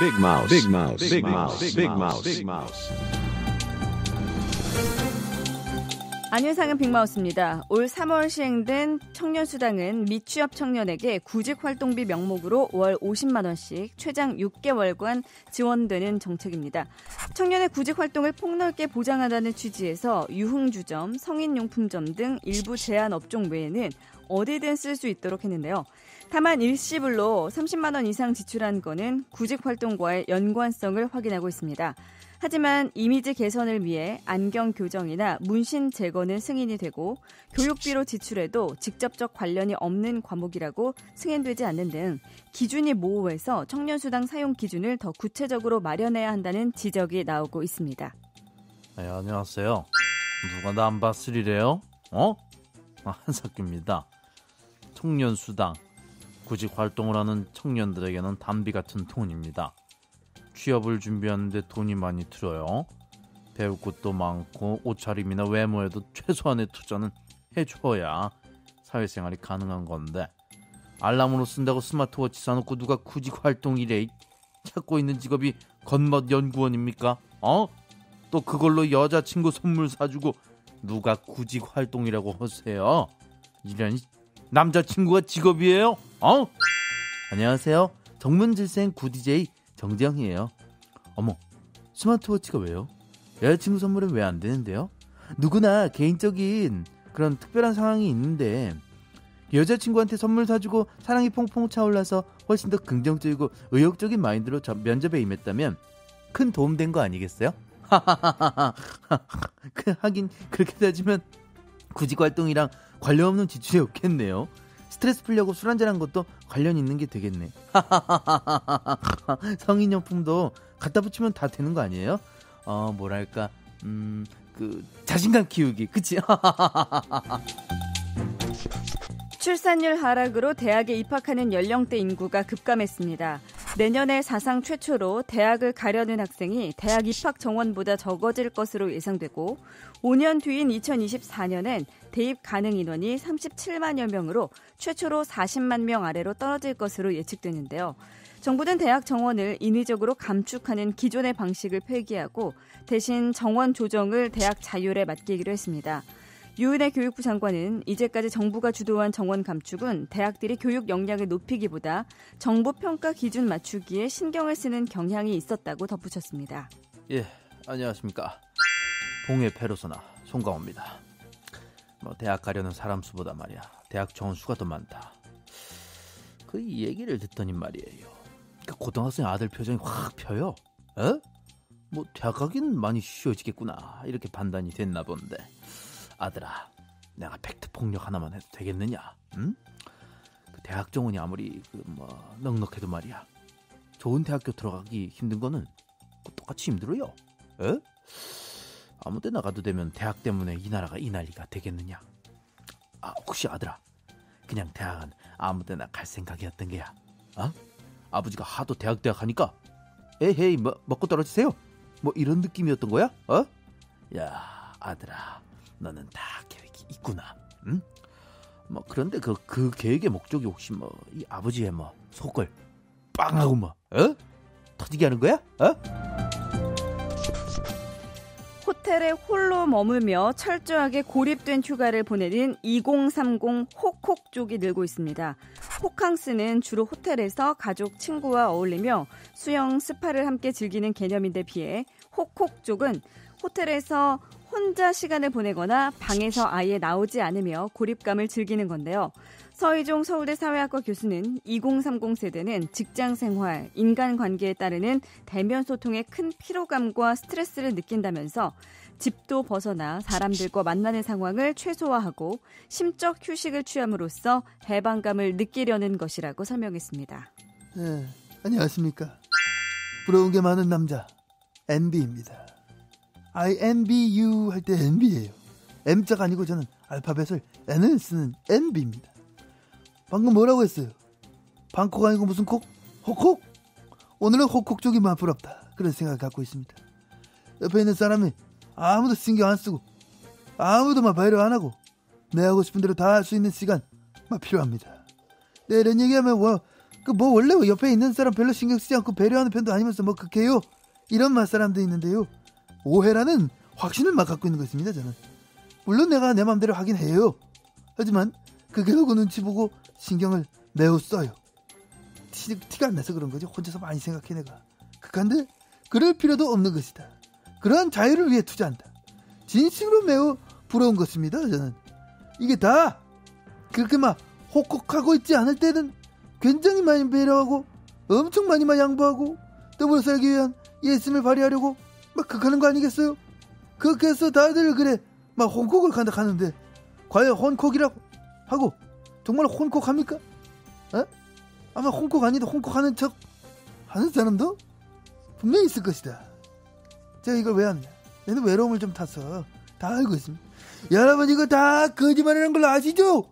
Big Mouse. Big Mouse. Big Mouse. Big Mouse. Big Mouse. 안윤상은 빅마우스입니다. 올 3월 시행된 청년수당은 미취업 청년에게 구직활동비 명목으로 월 50만 원씩 최장 6개월간 지원되는 정책입니다. 청년의 구직활동을 폭넓게 보장하다는 취지에서 유흥주점, 성인용품점 등 일부 제한 업종 외에는 어디든 쓸 수 있도록 했는데요. 다만 일시불로 30만 원 이상 지출한 건은 구직 활동과의 연관성을 확인하고 있습니다. 하지만 이미지 개선을 위해 안경 교정이나 문신 제거는 승인이 되고 교육비로 지출해도 직접적 관련이 없는 과목이라고 승인되지 않는 등 기준이 모호해서 청년 수당 사용 기준을 더 구체적으로 마련해야 한다는 지적이 나오고 있습니다. 네, 안녕하세요. 누가 나 안 봤으리래요? 어? 아, 한석규입니다. 청년 수당. 구직 활동을 하는 청년들에게는 담비 같은 돈입니다. 취업을 준비하는데 돈이 많이 들어요. 배울 것도 많고 옷차림이나 외모에도 최소한의 투자는 해줘야 사회생활이 가능한 건데 알람으로 쓴다고 스마트워치 사놓고 누가 구직 활동이래 찾고 있는 직업이 겉멋 연구원입니까? 어? 또 그걸로 여자친구 선물 사주고 누가 구직 활동이라고 하세요? 이런 남자친구가 직업이에요? 어? 안녕하세요. 정문질생 구디제이 정재영이에요. 어머, 스마트워치가 왜요? 여자친구 선물은 왜 안 되는데요? 누구나 개인적인 그런 특별한 상황이 있는데 여자친구한테 선물 사주고 사랑이 퐁퐁 차올라서 훨씬 더 긍정적이고 의욕적인 마인드로 면접에 임했다면 큰 도움 된 거 아니겠어요? 그 하긴 그렇게 따지면 구직 활동이랑 관련 없는 지출이 없겠네요. 스트레스 풀려고 술 한잔 한 것도 관련 있는 게 되겠네. 성인용품도 갖다 붙이면 다 되는 거 아니에요? 어, 뭐랄까, 음, 그, 자신감 키우기. 그치? 출산율 하락으로 대학에 입학하는 연령대 인구가 급감했습니다. 내년에 사상 최초로 대학을 가려는 학생이 대학 입학 정원보다 적어질 것으로 예상되고 5년 뒤인 2024년엔 대입 가능 인원이 37만여 명으로 최초로 40만 명 아래로 떨어질 것으로 예측되는데요. 정부는 대학 정원을 인위적으로 감축하는 기존의 방식을 폐기하고 대신 정원 조정을 대학 자율에 맡기기로 했습니다. 유은혜 교육부 장관은 이제까지 정부가 주도한 정원 감축은 대학들이 교육 역량을 높이기보다 정부 평가 기준 맞추기에 신경을 쓰는 경향이 있었다고 덧붙였습니다. 예, 안녕하십니까. 봉해 페르소나 송강호입니다. 뭐 대학 가려는 사람 수보다 말이야 대학 정원 수가 더 많다. 그 얘기를 듣더니 말이에요. 그 고등학생 아들 표정이 확 펴요. 에? 뭐 대학 가긴 많이 쉬워지겠구나 이렇게 판단이 됐나 본데. 아들아, 내가 팩트 폭력 하나만 해도 되겠느냐? 응? 그 대학 정원이 아무리 그 뭐 넉넉해도 말이야. 좋은 대학교 들어가기 힘든 거는 똑같이 힘들어요. 에? 아무 데나 가도 되면 대학 때문에 이 나라가 이 난리가 되겠느냐? 아, 혹시 아들아, 그냥 대학은 아무 데나 갈 생각이었던 게야. 어? 아버지가 하도 대학 대학 하니까 에헤이 뭐, 먹고 떨어지세요. 뭐 이런 느낌이었던 거야? 어? 야, 아들아. 너는 다 계획이 있구나. 응? 뭐 그런데 그, 그 계획의 목적이 혹시 뭐 이 아버지의 뭐 속을 빵하고 뭐 어? 터지게 하는 거야? 어? 호텔에 홀로 머물며 철저하게 고립된 휴가를 보내는 2030 호콕족이 늘고 있습니다. 호캉스는 주로 호텔에서 가족, 친구와 어울리며 수영, 스파를 함께 즐기는 개념인데 비해 호콕족은 호텔에서 혼자 시간을 보내거나 방에서 아예 나오지 않으며 고립감을 즐기는 건데요. 서희종 서울대 사회학과 교수는 2030 세대는 직장 생활, 인간 관계에 따르는 대면 소통에 큰 피로감과 스트레스를 느낀다면서 집도 벗어나 사람들과 만나는 상황을 최소화하고 심적 휴식을 취함으로써 해방감을 느끼려는 것이라고 설명했습니다. 네, 안녕하십니까. 부러운 게 많은 남자, MB입니다. INBU 할때 NB예요. M자가 아니고 저는 알파벳을 N을 쓰는 NB입니다. 방금 뭐라고 했어요? 방콕 아니고 무슨 콕? 호콕? 오늘은 호콕 쪽이만 부럽다. 그런 생각을 갖고 있습니다. 옆에 있는 사람이 아무도 신경 안 쓰고 아무도 막 배려 안 하고 내 하고 싶은 대로 다 할 수 있는 시간 막 필요합니다. 네, 이런 얘기하면 뭐, 그그뭐 원래 옆에 있는 사람 별로 신경 쓰지 않고 배려하는 편도 아니면서 뭐 그게요 이런 맛 사람도 있는데요 오해라는 확신을 막 갖고 있는 거 있습니다 저는. 물론 내가 내 맘대로 하긴 해요. 하지만 그게 하고 눈치 보고 신경을 매우 써요. 티, 티가 안 나서 그런 거죠 혼자서 많이 생각해 내가. 극한데 그럴 필요도 없는 것이다. 그러한 자유를 위해 투자한다. 진심으로 매우 부러운 것입니다 저는. 이게 다 그렇게 막 혹혹하고 있지 않을 때는 굉장히 많이 배려하고 엄청 많이 막 양보하고 더불어 살기 위한 예심을 발휘하려고 막 극하는 거 아니겠어요? 그렇게 해서 다들 그래 막 혼콕을 간다 하는데 과연 혼콕이라고 하고 정말 혼콕합니까? 어? 아마 혼콕 아니다 혼콕하는 척 하는 사람도 분명히 있을 것이다. 제가 이걸 왜 하느냐? 얘는 외로움을 좀 타서 다 알고 있습니다. 여러분 이거 다 거짓말이라는 걸 아시죠?